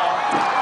ball.